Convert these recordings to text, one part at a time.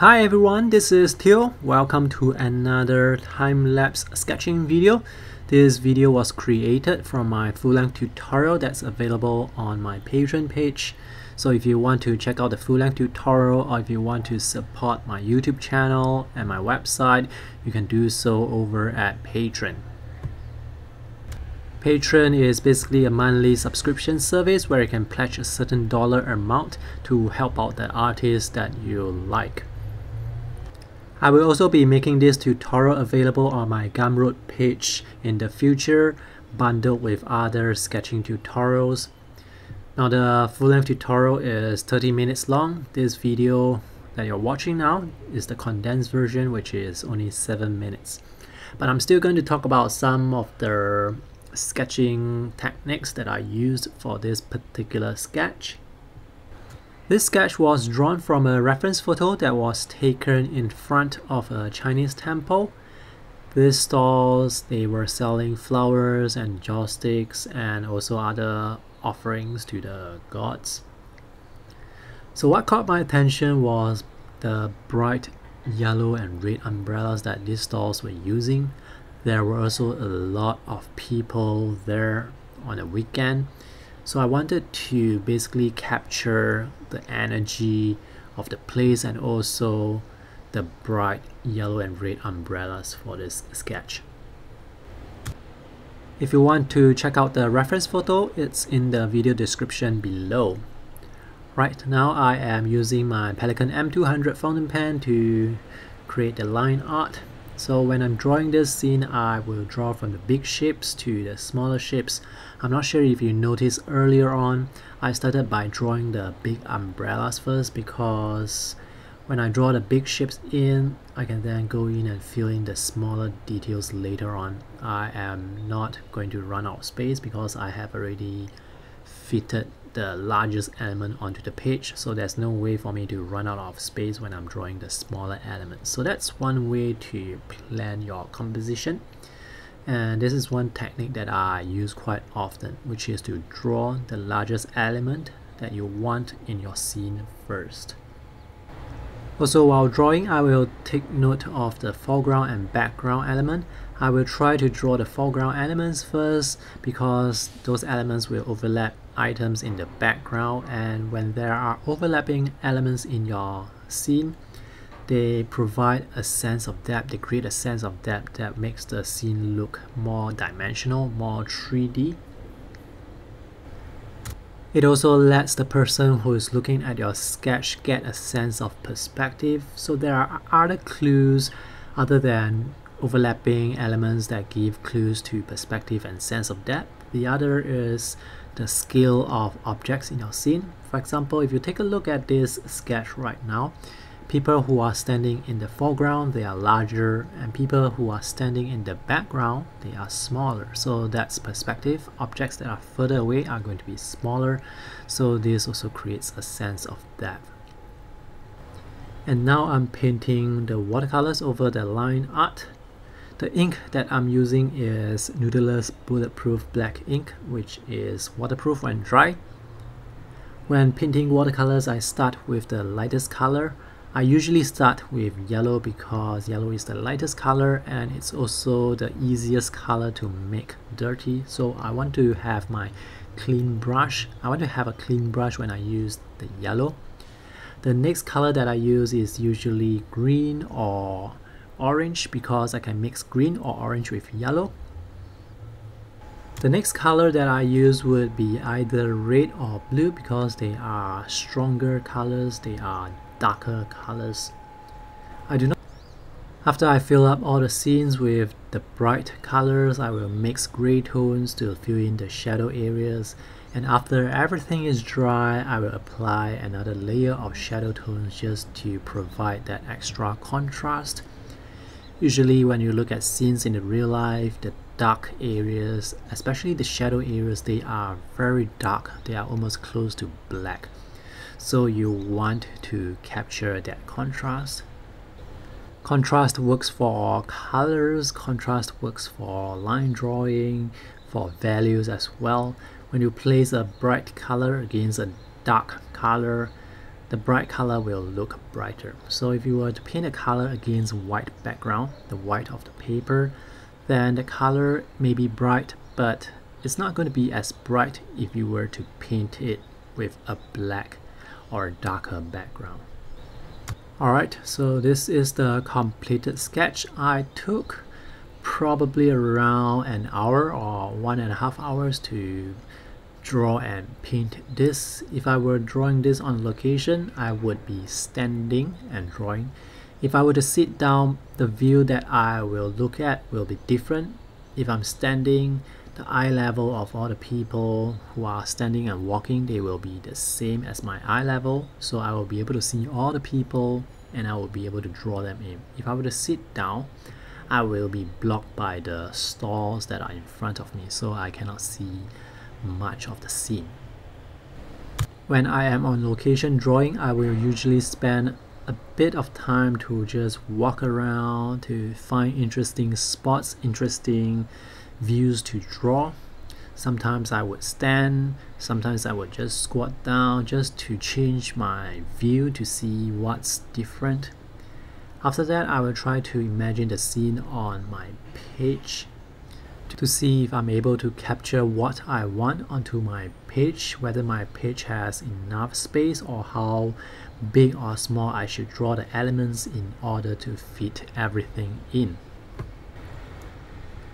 Hi everyone, this is Teoh. Welcome to another time-lapse sketching video. This video was created from my full-length tutorial that's available on my Patreon page. So if you want to check out the full-length tutorial or if you want to support my YouTube channel and my website, you can do so over at Patreon. Patreon is basically a monthly subscription service where you can pledge a certain dollar amount to help out the artists that you like. I will also be making this tutorial available on my Gumroad page in the future, bundled with other sketching tutorials. Now the full-length tutorial is 30 minutes long. This video that you're watching now is the condensed version, which is only 7 minutes. But I'm still going to talk about some of the sketching techniques that I used for this particular sketch. This sketch was drawn from a reference photo that was taken in front of a Chinese temple. These stalls, they were selling flowers and joss sticks and also other offerings to the gods. So what caught my attention was the bright yellow and red umbrellas that these stalls were using. There were also a lot of people there on a weekend so I wanted to basically capture the energy of the place and also the bright yellow and red umbrellas for this sketch. If you want to check out the reference photo, it's in the video description below. Right now I am using my Pelikan M200 fountain pen to create the line art so when I'm drawing this scene, I will draw from the big shapes to the smaller shapes. I'm not sure if you noticed earlier on, I started by drawing the big umbrellas first because when I draw the big shapes in, I can then go in and fill in the smaller details later on. I am not going to run out of space because I have already fitted the largest element onto the page so there's no way for me to run out of space when I'm drawing the smaller elements so that's one way to plan your composition. And this is one technique that I use quite often which is to draw the largest element that you want in your scene first. Also while drawing I will take note of the foreground and background element I will try to draw the foreground elements first because those elements will overlap items in the background. And when there are overlapping elements in your scene they provide a sense of depth. They create a sense of depth that makes the scene look more dimensional more 3d it also lets the person who is looking at your sketch get a sense of perspective. So there are other clues other than overlapping elements that give clues to perspective and sense of depth. The other is the scale of objects in your scene. For example, if you take a look at this sketch right now, people who are standing in the foreground, they are larger, and people who are standing in the background, they are smaller. So that's perspective. Objects that are further away are going to be smaller. So this also creates a sense of depth. And now I'm painting the watercolors over the line art the ink that I'm using is Noodler's Bulletproof Black ink, which is waterproof when dry. When painting watercolors, I start with the lightest color. I usually start with yellow because yellow is the lightest color and it's also the easiest color to make dirty. So I want to have my clean brush. I want to have a clean brush when I use the yellow. The next color that I use is usually green or orange because I can mix green or orange with yellow. The next color that I use would be either red or blue because they are stronger colors, they are darker colors. I do not after I fill up all the scenes with the bright colors, I will mix gray tones to fill in the shadow areas and after everything is dry, I will apply another layer of shadow tones just to provide that extra contrast Usually when you look at scenes in the real life, the dark areas, especially the shadow areas, they are very dark. They are almost close to black. So you want to capture that contrast. Contrast works for colors, contrast works for line drawing, for values as well. When you place a bright color against a dark color, the bright color will look brighter. So if you were to paint a color against white background, the white of the paper, then the color may be bright, but it's not going to be as bright if you were to paint it with a black or darker background. Alright, so this is the completed sketch. I took probably around an hour or one and a half hours to draw and paint this. If I were drawing this on location, I would be standing and drawing. If I were to sit down, the view that I will look at will be different. If I'm standing, the eye level of all the people who are standing and walking, they will be the same as my eye level. So I will be able to see all the people and I will be able to draw them in. If I were to sit down, I will be blocked by the stalls that are in front of me so I cannot see much of the scene. When I am on location drawing, I will usually spend a bit of time to just walk around to find interesting spots, interesting views to draw. Sometimes I would stand, sometimes I would just squat down just to change my view to see what's different. After that, I will try to imagine the scene on my page to see if I'm able to capture what I want onto my page, whether my page has enough space or how big or small I should draw the elements in order to fit everything in.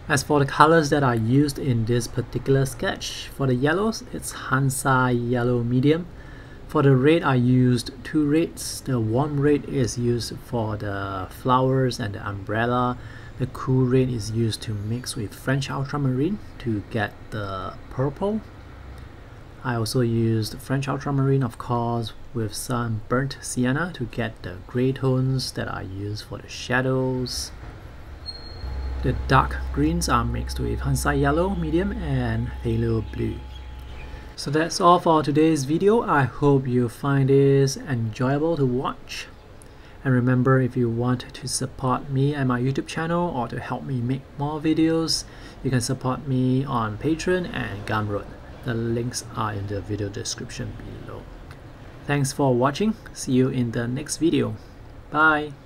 As for the colors that are used in this particular sketch, for the yellows, it's Hansa Yellow Medium. For the red, I used two reds. The warm red is used for the flowers and the umbrella. The cool red is used to mix with French ultramarine to get the purple. I also used French ultramarine, of course, with some burnt sienna to get the gray tones that I used for the shadows. The dark greens are mixed with Hansa Yellow medium and Phthalo Blue. So that's all for today's video. I hope you find this enjoyable to watch. And remember if you want to support me and my YouTube channel or to help me make more videos, you can support me on Patreon and Gumroad. The links are in the video description below. Thanks for watching. See you in the next video. Bye.